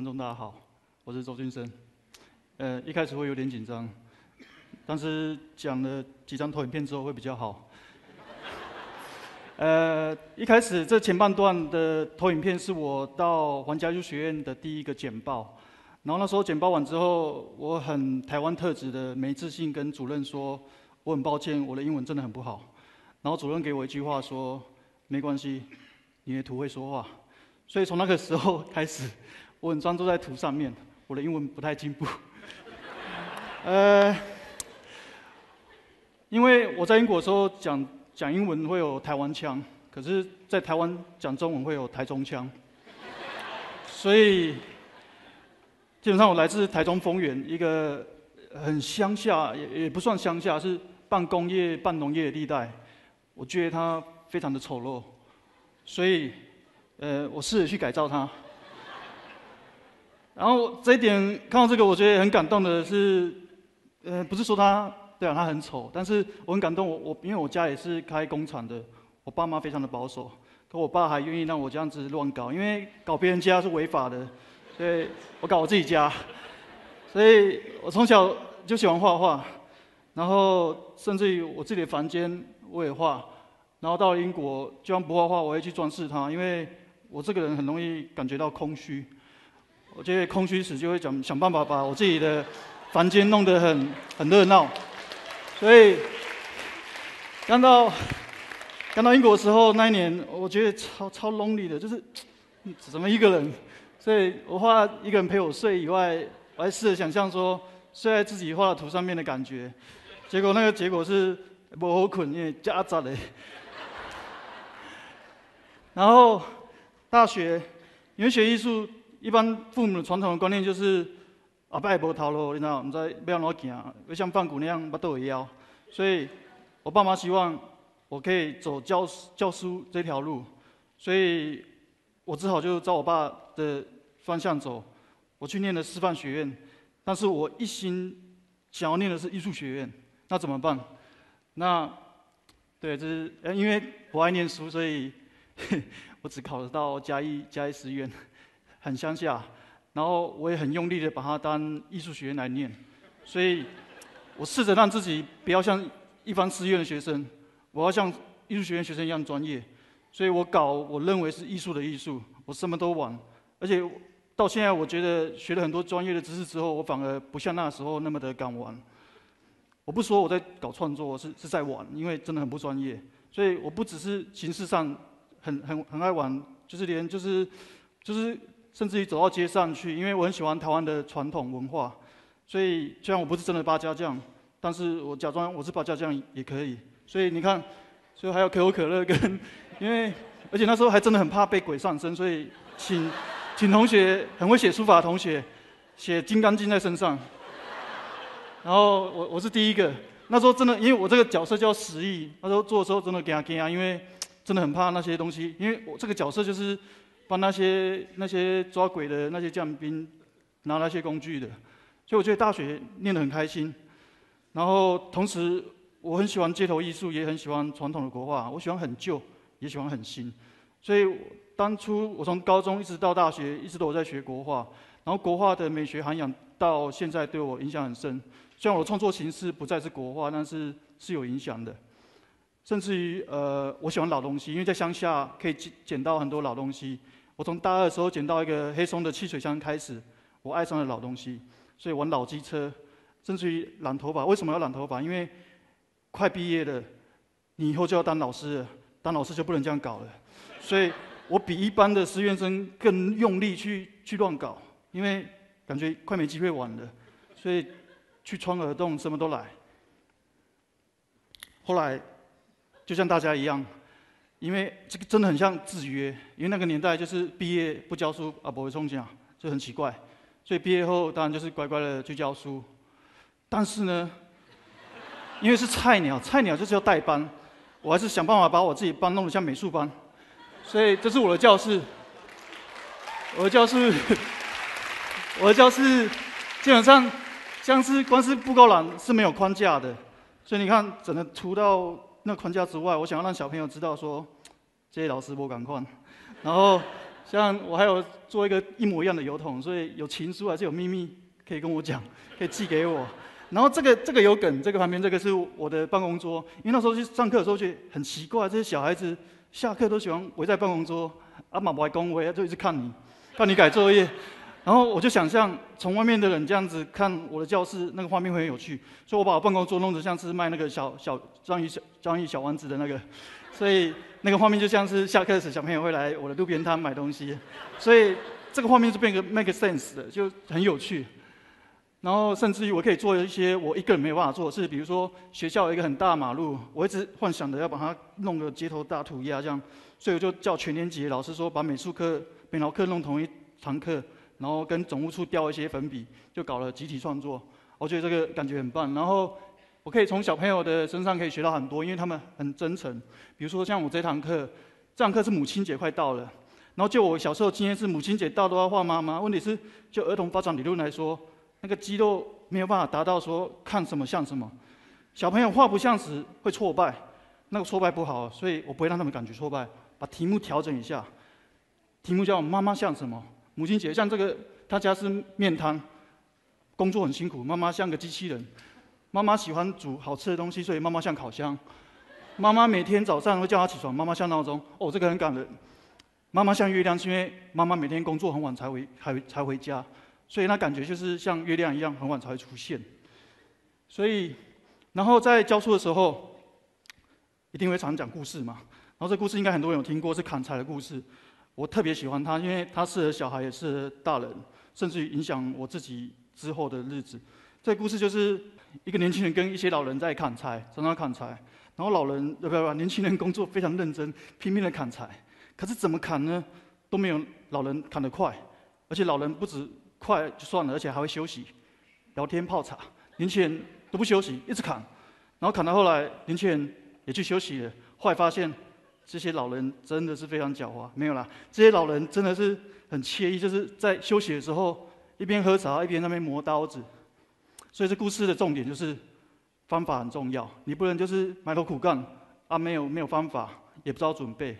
观众大家好，我是周俊生。呃，一开始会有点紧张，但是讲了几张投影片之后会比较好。呃，一开始这前半段的投影片是我到皇家艺术学院的第一个简报，然后那时候简报完之后，我很台湾特质的没自信跟主任说，我很抱歉，我的英文真的很不好。然后主任给我一句话说，没关系，你的图会说话。所以从那个时候开始，我很专注在图上面，我的英文不太进步。呃，因为我在英国的时候讲。讲英文会有台湾腔，可是，在台湾讲中文会有台中腔，所以基本上我来自台中丰原，一个很乡下，也也不算乡下，是半工业半农业的地带。我觉得它非常的丑陋，所以，呃，我试着去改造它。然后这一点看到这个，我觉得很感动的是，呃，不是说他。对啊，他很丑，但是我很感动。我我因为我家也是开工厂的，我爸妈非常的保守，可我爸还愿意让我这样子乱搞，因为搞别人家是违法的，所以我搞我自己家。所以我从小就喜欢画画，然后甚至于我自己的房间我也画。然后到了英国，就算不画画，我会去装饰它，因为我这个人很容易感觉到空虚。我觉得空虚时就会想想办法把我自己的房间弄得很很热闹。所以，刚到刚到英国的时候，那一年我觉得超超 lonely 的，就是怎么一个人。所以我画一个人陪我睡以外，我还试着想象说睡在自己画的图上面的感觉。结果那个结果是不好困，因为夹杂的。然后大学，因为学艺术，一般父母的传统的观念就是。阿爸也无头路，你知道，唔知要安怎行，要像放骨那样，巴肚会枵。所以，我爸妈希望我可以走教教书这条路，所以我只好就照我爸的方向走。我去念了师范学院，但是我一心想要念的是艺术学院，那怎么办？那，对，这是因为我爱念书，所以 我只考得到嘉义嘉义师院，很乡下。然后我也很用力的把它当艺术学院来念，所以，我试着让自己不要像一般师院的学生，我要像艺术学院学生一样专业，所以我搞我认为是艺术的艺术，我什么都玩，而且到现在我觉得学了很多专业的知识之后，我反而不像那时候那么的敢玩。我不说我在搞创作是是在玩，因为真的很不专业，所以我不只是形式上很很很爱玩，就是连就是就是。甚至于走到街上去，因为我很喜欢台湾的传统文化，所以虽然我不是真的八家将，但是我假装我是八家将也可以。所以你看，所以还有可口可乐跟，因为而且那时候还真的很怕被鬼上身，所以请请同学很会写书法的同学写《金刚经》在身上。然后我我是第一个，那时候真的因为我这个角色叫石毅，那时候做的时候真的惊惊啊，因为真的很怕那些东西，因为我这个角色就是。帮那些那些抓鬼的那些将兵拿那些工具的，所以我觉得大学念得很开心。然后同时我很喜欢街头艺术，也很喜欢传统的国画。我喜欢很旧，也喜欢很新。所以当初我从高中一直到大学，一直都有在学国画。然后国画的美学涵养到现在对我影响很深。虽然我的创作形式不再是国画，但是是有影响的。甚至于呃，我喜欢老东西，因为在乡下可以捡捡到很多老东西。我从大二的时候捡到一个黑松的汽水箱开始，我爱上了老东西，所以玩老机车，甚至于染头发。为什么要染头发？因为快毕业了，你以后就要当老师了，当老师就不能这样搞了。所以我比一般的师院生更用力去去乱搞，因为感觉快没机会玩了，所以去穿耳洞什么都来。后来就像大家一样。因为这个真的很像制约，因为那个年代就是毕业不教书啊，不会中奖，就很奇怪。所以毕业后当然就是乖乖的去教书。但是呢，因为是菜鸟，菜鸟就是要带班，我还是想办法把我自己班弄得像美术班。所以这是我的教室，我的教室，我的教室基本上像是光是布告栏是没有框架的，所以你看整个涂到。那框架之外，我想要让小朋友知道说，这些老师不赶快。然后像我还有做一个一模一样的邮筒，所以有情书还是有秘密可以跟我讲，可以寄给我。然后这个这个有梗，这个旁边这个是我的办公桌，因为那时候去上课的时候，觉得很奇怪，这些小孩子下课都喜欢围在办公桌，啊，妈妈还恭维，就一直看你，看你改作业。然后我就想象从外面的人这样子看我的教室，那个画面会很有趣，所以我把我办公桌弄得像是卖那个小小章鱼小章鱼小丸子的那个，所以那个画面就像是下课时小朋友会来我的路边摊买东西，所以这个画面是变个 make sense 的，就很有趣。然后甚至于我可以做一些我一个人没有办法做的事，比如说学校有一个很大马路，我一直幻想着要把它弄个街头大涂鸦这样，所以我就叫全年级的老师说把美术课、美劳课弄同一堂课，然后跟总务处调一些粉笔，就搞了集体创作。我觉得这个感觉很棒。然后我可以从小朋友的身上可以学到很多，因为他们很真诚。比如说像我这堂课，这堂课是母亲节快到了，然后就我小时候今天是母亲节到都要画妈妈。问题是就儿童发展理论来说。那个肌肉没有办法达到说看什么像什么，小朋友画不像时会挫败，那个挫败不好，所以我不会让他们感觉挫败。把题目调整一下，题目叫“妈妈像什么”。母亲节像这个，他家是面瘫，工作很辛苦，妈妈像个机器人。妈妈喜欢煮好吃的东西，所以妈妈像烤箱。妈妈每天早上会叫他起床，妈妈像闹钟。哦，这个很感人。妈妈像月亮，是因为妈妈每天工作很晚才回，才才回家。所以那感觉就是像月亮一样，很晚才会出现。所以，然后在教书的时候，一定会常讲故事嘛。然后这故事应该很多人有听过，是砍柴的故事。我特别喜欢它，因为它适合小孩，也适合大人，甚至于影响我自己之后的日子。这故事就是一个年轻人跟一些老人在砍柴，常常砍柴。然后老人呃不不，年轻人工作非常认真，拼命的砍柴。可是怎么砍呢，都没有老人砍得快，而且老人不止。快就算了，而且还会休息、聊天、泡茶。年轻人都不休息，一直砍，然后砍到后来，年轻人也去休息了。后来发现，这些老人真的是非常狡猾。没有啦，这些老人真的是很惬意，就是在休息的时候一边喝茶一边那边磨刀子。所以这故事的重点就是方法很重要，你不能就是埋头苦干啊，没有没有方法，也不知道准备。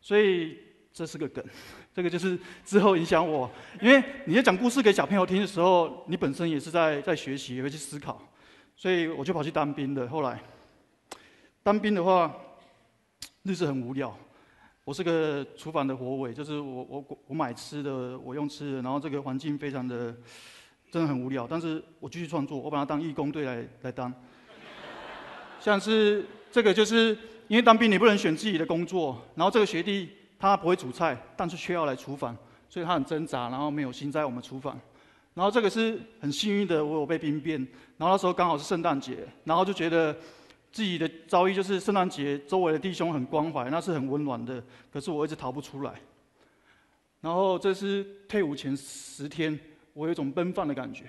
所以这是个梗。这个就是之后影响我，因为你在讲故事给小朋友听的时候，你本身也是在在学习，也会去思考，所以我就跑去当兵的。后来当兵的话，日子很无聊。我是个厨房的活尾，就是我我我买吃的，我用吃的，然后这个环境非常的真的很无聊。但是我继续创作，我把它当义工队来来当。像是这个，就是因为当兵你不能选自己的工作，然后这个学弟。他不会煮菜，但是却要来厨房，所以他很挣扎，然后没有心在我们厨房。然后这个是很幸运的，我有被兵变。然后那时候刚好是圣诞节，然后就觉得自己的遭遇就是圣诞节周围的弟兄很关怀，那是很温暖的。可是我一直逃不出来。然后这是退伍前十天，我有一种奔放的感觉。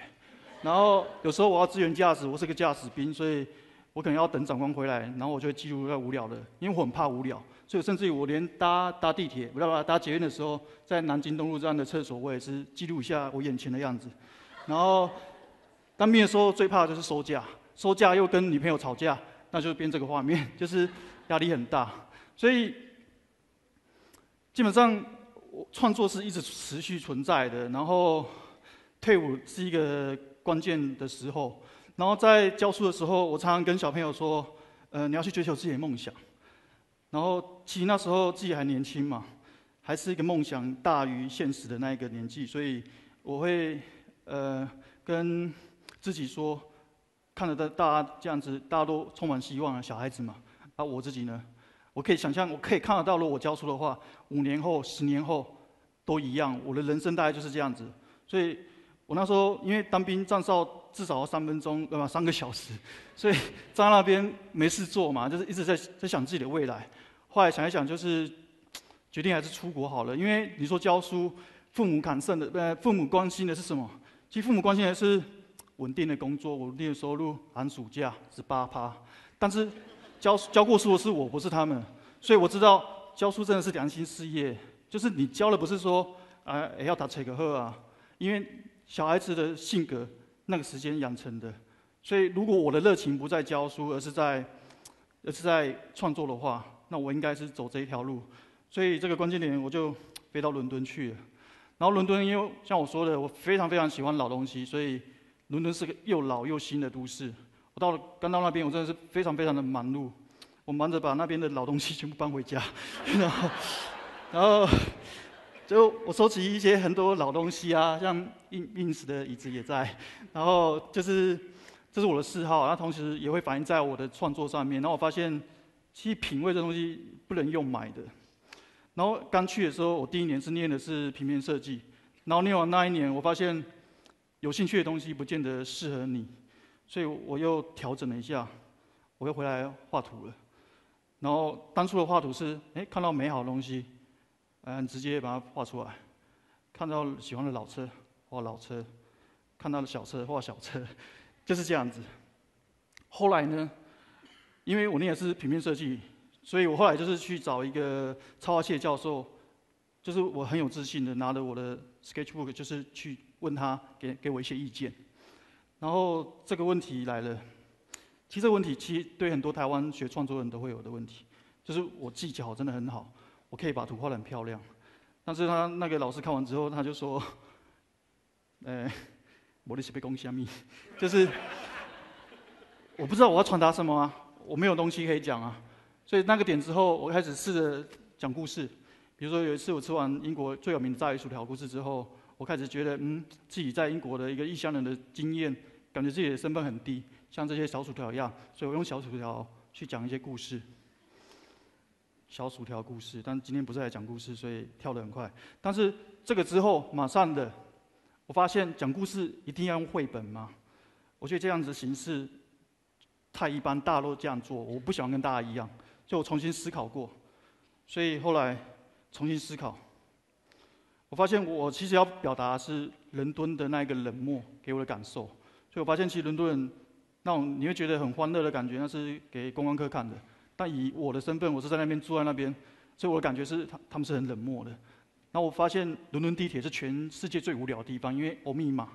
然后有时候我要支援驾驶，我是个驾驶兵，所以我可能要等长官回来，然后我就会记录在无聊的，因为我很怕无聊。所以甚至于我连搭搭地铁，不知道搭捷运的时候，在南京东路站的厕所，我也是记录一下我眼前的样子。然后当兵的时候最怕的就是收假，收假又跟女朋友吵架，那就编这个画面，就是压力很大。所以基本上我创作是一直持续存在的。然后退伍是一个关键的时候。然后在教书的时候，我常常跟小朋友说：“呃，你要去追求自己的梦想。”然后，其实那时候自己还年轻嘛，还是一个梦想大于现实的那一个年纪，所以我会呃跟自己说，看着大大家这样子，大家都充满希望啊，小孩子嘛，啊我自己呢，我可以想象，我可以看得到，如果我教书的话，五年后、十年后都一样，我的人生大概就是这样子。所以我那时候因为当兵站哨至少要三分钟，对吧？三个小时，所以站在那边没事做嘛，就是一直在在想自己的未来。后来想一想，就是决定还是出国好了。因为你说教书，父母感胜的，呃，父母关心的是什么？其实父母关心的是稳定的工作、稳定的收入、寒暑假是八趴。但是教教过书的是我，不是他们，所以我知道教书真的是良心事业。就是你教的不是说啊，要打切个呵啊，因为小孩子的性格那个时间养成的。所以如果我的热情不在教书，而是在而是在创作的话。那我应该是走这一条路，所以这个关键点我就飞到伦敦去了。然后伦敦因为像我说的，我非常非常喜欢老东西，所以伦敦是个又老又新的都市。我到了刚到那边，我真的是非常非常的忙碌，我忙着把那边的老东西全部搬回家，然后，然后就我收集一些很多老东西啊，像印印史的椅子也在，然后就是这是我的嗜好，那同时也会反映在我的创作上面。然后我发现，其实品味这东西不能用买的。然后刚去的时候，我第一年是念的是平面设计，然后念完那一年，我发现有兴趣的东西不见得适合你，所以我又调整了一下，我又回来画图了。然后当初的画图是，哎，看到美好的东西，嗯，直接把它画出来；看到喜欢的老车，画老车；看到的小车，画小车，就是这样子。后来呢，因为我念的是平面设计。所以我后来就是去找一个超画系的教授，就是我很有自信的拿着我的 sketchbook，就是去问他给给我一些意见。然后这个问题来了，其实这个问题其实对很多台湾学创作人都会有的问题，就是我技巧真的很好，我可以把图画得很漂亮，但是他那个老师看完之后他就说，呃，我的是被攻虾米，就是我不知道我要传达什么啊，我没有东西可以讲啊。所以那个点之后，我开始试着讲故事。比如说有一次我吃完英国最有名的炸鱼薯条故事之后，我开始觉得，嗯，自己在英国的一个异乡人的经验，感觉自己的身份很低，像这些小薯条一样。所以我用小薯条去讲一些故事，小薯条故事。但今天不是来讲故事，所以跳得很快。但是这个之后，马上的，我发现讲故事一定要用绘本吗？我觉得这样子的形式太一般，大家都这样做，我不喜欢跟大家一样。就我重新思考过，所以后来重新思考，我发现我其实要表达是伦敦的那一个冷漠给我的感受。所以我发现其实伦敦人那种你会觉得很欢乐的感觉，那是给观光客看的。但以我的身份，我是在那边住在那边，所以我的感觉是他他们是很冷漠的。然后我发现伦敦地铁是全世界最无聊的地方，因为欧密码。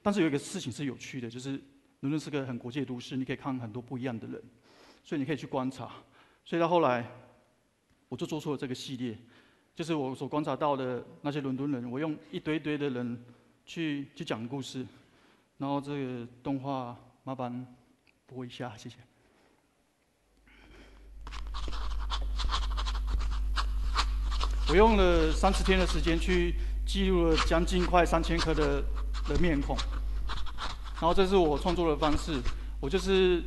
但是有一个事情是有趣的，就是伦敦是个很国际的都市，你可以看很多不一样的人，所以你可以去观察。所以到后来，我就做出了这个系列，就是我所观察到的那些伦敦人，我用一堆堆的人去去讲故事，然后这个动画麻烦播一下，谢谢。我用了三十天的时间去记录了将近快三千颗的的面孔，然后这是我创作的方式，我就是。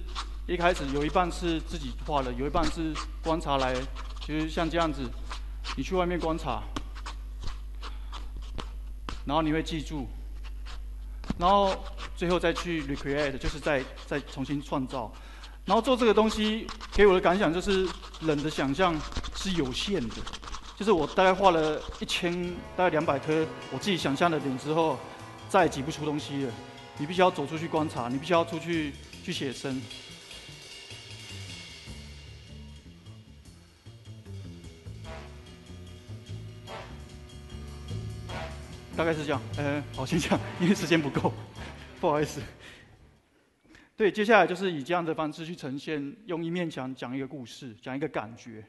一开始有一半是自己画的，有一半是观察来，就是像这样子，你去外面观察，然后你会记住，然后最后再去 recreate，就是再再重新创造，然后做这个东西给我的感想就是，人的想象是有限的，就是我大概画了一千大概两百颗我自己想象的点之后，再也挤不出东西了，你必须要走出去观察，你必须要出去去写生。大概是这样，呃，好，先这样，因为时间不够，不好意思。对，接下来就是以这样的方式去呈现，用一面墙讲一个故事，讲一个感觉。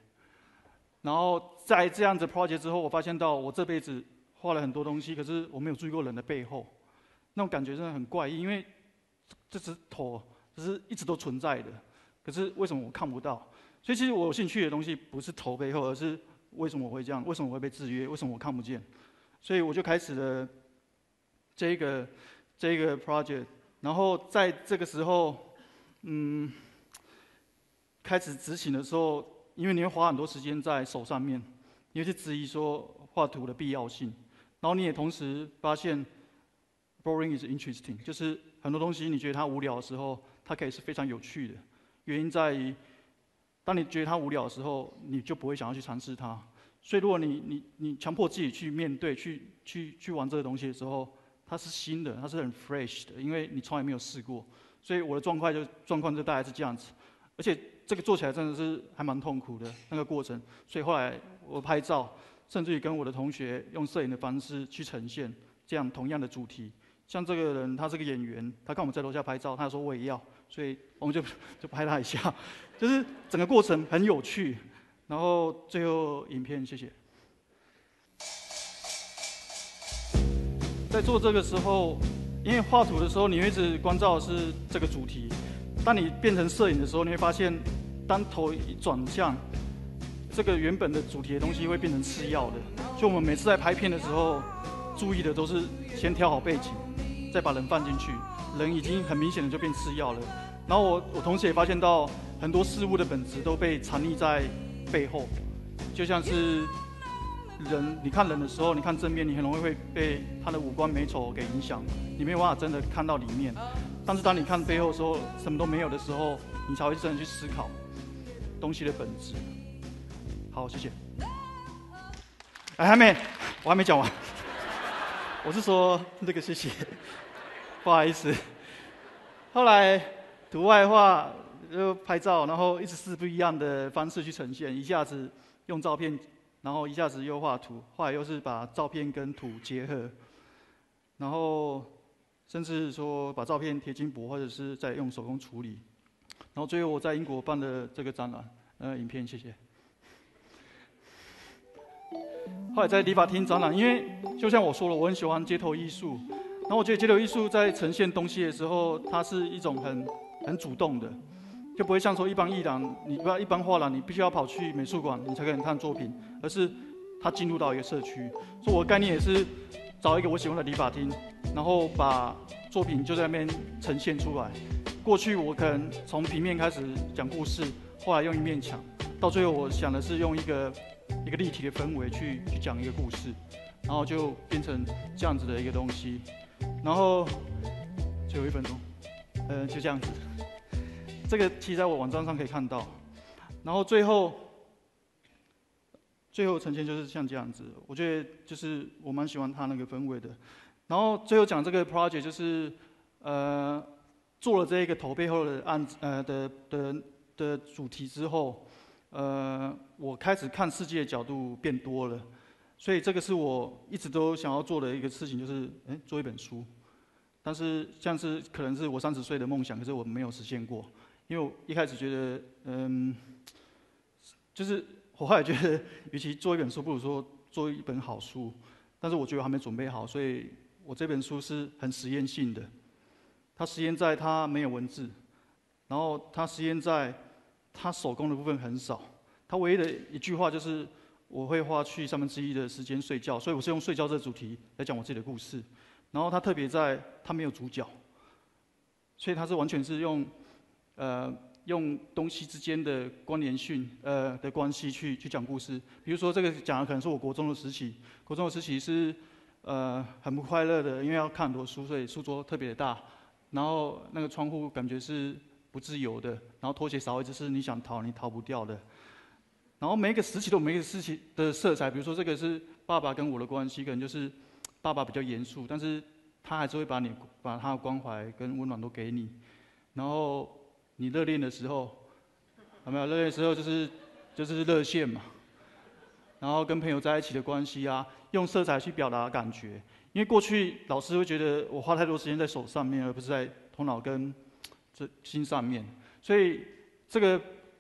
然后在这样子 project 之后，我发现到我这辈子画了很多东西，可是我没有注意过人的背后，那种感觉真的很怪异，因为这只头只是一直都存在的，可是为什么我看不到？所以其实我有兴趣的东西不是头背后，而是为什么我会这样？为什么我会被制约？为什么我看不见？所以我就开始了这个这个 project，然后在这个时候，嗯，开始执行的时候，因为你会花很多时间在手上面，你会去质疑说画图的必要性，然后你也同时发现，boring is interesting，就是很多东西你觉得它无聊的时候，它可以是非常有趣的。原因在于，当你觉得它无聊的时候，你就不会想要去尝试它。所以，如果你你你强迫自己去面对、去去去玩这个东西的时候，它是新的，它是很 fresh 的，因为你从来没有试过。所以我的状况就状况就大概是这样子，而且这个做起来真的是还蛮痛苦的那个过程。所以后来我拍照，甚至于跟我的同学用摄影的方式去呈现这样同样的主题。像这个人，他是个演员，他看我们在楼下拍照，他说我也要，所以我们就 就拍他一下，就是整个过程很有趣。然后最后影片，谢谢。在做这个时候，因为画图的时候，你一直关照是这个主题。当你变成摄影的时候，你会发现，当头一转向，这个原本的主题的东西会变成次要的。就我们每次在拍片的时候，注意的都是先挑好背景，再把人放进去。人已经很明显的就变次要了。然后我我同时也发现到，很多事物的本质都被藏匿在背后，就像是。人，你看人的时候，你看正面，你很容易会被他的五官美丑给影响，你没有办法真的看到里面。但是当你看背后的时候，什么都没有的时候，你才会真的去思考东西的本质。好，谢谢。哎，还没，我还没讲完。我是说那个谢谢，不好意思。后来读外话就拍照，然后一直是不一样的方式去呈现，一下子用照片。然后一下子又画图，后来又是把照片跟图结合，然后甚至说把照片贴金箔，或者是再用手工处理，然后最后我在英国办的这个展览，呃，影片谢谢。后来在理发厅展览，因为就像我说了，我很喜欢街头艺术，然后我觉得街头艺术在呈现东西的时候，它是一种很很主动的。就不会像说一般艺廊，你不要一般画廊，你必须要跑去美术馆，你才可以看作品，而是他进入到一个社区。所以我的概念也是找一个我喜欢的理发厅，然后把作品就在那边呈现出来。过去我可能从平面开始讲故事，后来用一面墙，到最后我想的是用一个一个立体的氛围去去讲一个故事，然后就变成这样子的一个东西。然后最后一分钟，呃，就这样子。这个其实在我网站上可以看到，然后最后，最后呈现就是像这样子。我觉得就是我蛮喜欢他那个氛围的。然后最后讲这个 project 就是，呃，做了这一个头背后的案子，呃的的的主题之后，呃，我开始看世界的角度变多了。所以这个是我一直都想要做的一个事情，就是哎做一本书。但是像是可能是我三十岁的梦想，可是我没有实现过。因为我一开始觉得，嗯，就是我后来觉得，与其做一本书，不如说做一本好书。但是我觉得我还没准备好，所以我这本书是很实验性的。它实验在它没有文字，然后它实验在它手工的部分很少。它唯一的一句话就是我会花去三分之一的时间睡觉，所以我是用睡觉这个主题来讲我自己的故事。然后它特别在它没有主角，所以它是完全是用。呃，用东西之间的关联性，呃的关系去去讲故事。比如说，这个讲的可能是我国中的时期，国中的时期是呃很不快乐的，因为要看很多书，所以书桌特别的大，然后那个窗户感觉是不自由的，然后拖鞋少一只是你想逃你逃不掉的。然后每一个时期都有每一个时期的色彩，比如说这个是爸爸跟我的关系，可能就是爸爸比较严肃，但是他还是会把你把他的关怀跟温暖都给你，然后。你热恋的时候，有没有热恋的时候就是就是热线嘛？然后跟朋友在一起的关系啊，用色彩去表达感觉。因为过去老师会觉得我花太多时间在手上面，而不是在头脑跟这 心上面。所以这个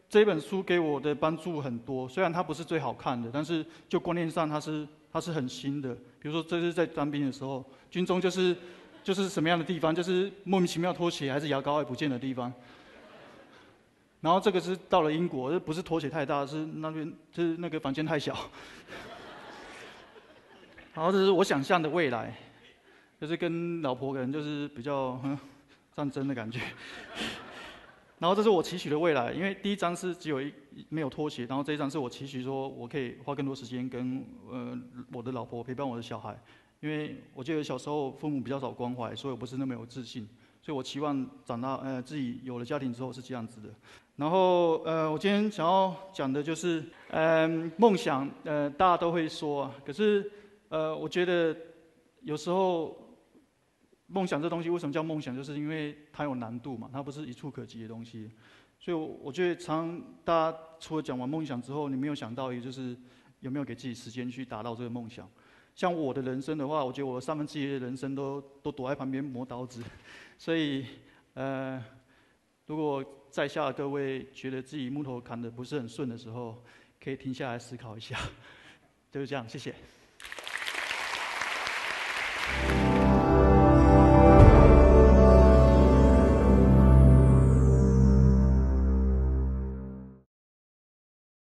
这一本书给我的帮助很多。虽然它不是最好看的，但是就观念上它是它是很新的。比如说这是在当兵的时候，军中就是就是什么样的地方，就是莫名其妙拖鞋还是牙膏也不见的地方。然后这个是到了英国，这不是拖鞋太大，是那边就是那个房间太小。然后这是我想象的未来，就是跟老婆可能就是比较 战争的感觉。然后这是我期许的未来，因为第一张是只有一没有拖鞋，然后这一张是我期许说我可以花更多时间跟呃我的老婆陪伴我的小孩，因为我记得小时候父母比较少关怀，所以我不是那么有自信，所以我期望长大呃自己有了家庭之后是这样子的。然后，呃，我今天想要讲的就是，嗯，梦想，呃，大家都会说，可是，呃，我觉得有时候梦想这东西为什么叫梦想，就是因为它有难度嘛，它不是一触可及的东西。所以，我觉得常大家除了讲完梦想之后，你没有想到，也就是有没有给自己时间去达到这个梦想。像我的人生的话，我觉得我三分之一的人生都都躲在旁边磨刀子，所以，呃，如果在下各位觉得自己木头砍的不是很顺的时候，可以停下来思考一下，就是这样，谢谢。